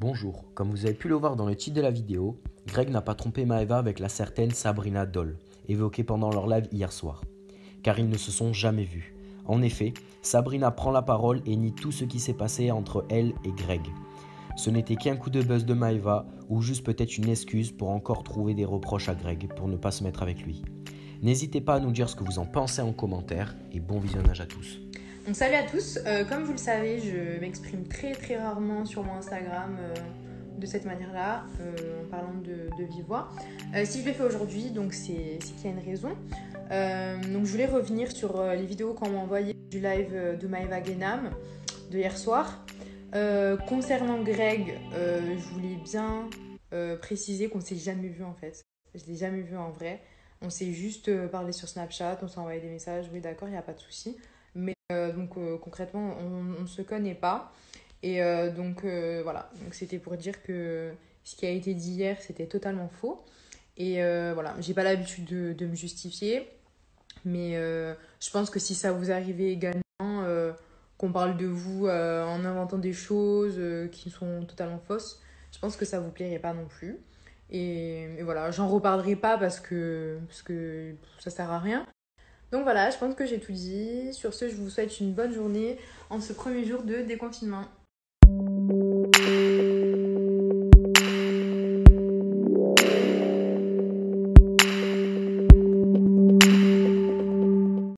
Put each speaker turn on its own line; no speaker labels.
Bonjour, comme vous avez pu le voir dans le titre de la vidéo, Greg n'a pas trompé Maeva avec la certaine Sabrina Doll, évoquée pendant leur live hier soir. Car ils ne se sont jamais vus. En effet, Sabrina prend la parole et nie tout ce qui s'est passé entre elle et Greg. Ce n'était qu'un coup de buzz de Maeva ou juste peut-être une excuse pour encore trouver des reproches à Greg pour ne pas se mettre avec lui. N'hésitez pas à nous dire ce que vous en pensez en commentaire et bon visionnage à tous.
Salut à tous, Euh, comme vous le savez, je m'exprime très très rarement sur mon Instagram euh, de cette manière-là, euh, en parlant de, de vive voix. Si je l'ai fait aujourd'hui, donc c'est qu'il y a une raison. Donc je voulais revenir sur les vidéos qu'on m'a envoyées du live de Maëva Guénam de hier soir. Concernant Greg, je voulais bien préciser qu'on s'est jamais vu en fait. Je l'ai jamais vu en vrai. On s'est juste parlé sur Snapchat, on s'est envoyé des messages, oui d'accord, il n'y a pas de souci. Mais euh, donc euh, concrètement, on ne se connaît pas. Et euh, donc voilà, c'était pour dire que ce qui a été dit hier, c'était totalement faux. Et voilà, j'ai pas l'habitude de, me justifier. Mais je pense que si ça vous arrivait également, qu'on parle de vous en inventant des choses qui sont totalement fausses, je pense que ça vous plairait pas non plus. Et, et voilà, j'en reparlerai pas parce que, parce que ça sert à rien. Donc voilà, je pense que j'ai tout dit. Sur ce, je vous souhaite une bonne journée en ce premier jour de déconfinement.